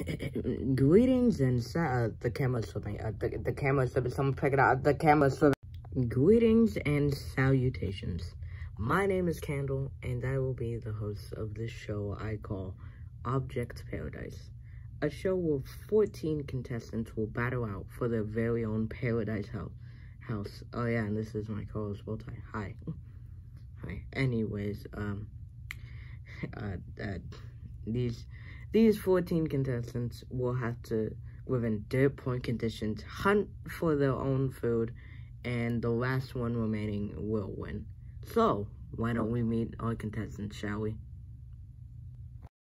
Greetings and uh, the camera's flipping. Uh, the, the camera's flipping. Someone pick it up. The camera's flipping. Greetings and salutations. My name is Candle, and I will be the host of this show I call Object Paradise. A show where 14 contestants will battle out for their very own paradise house. house. Oh yeah, and this is my co-host Bowtie. Hi. Hi. Anyways, um, uh, uh, these these 14 contestants will have to, within dirt point conditions, hunt for their own food, and the last one remaining will win. So, why don't we meet our contestants, shall we?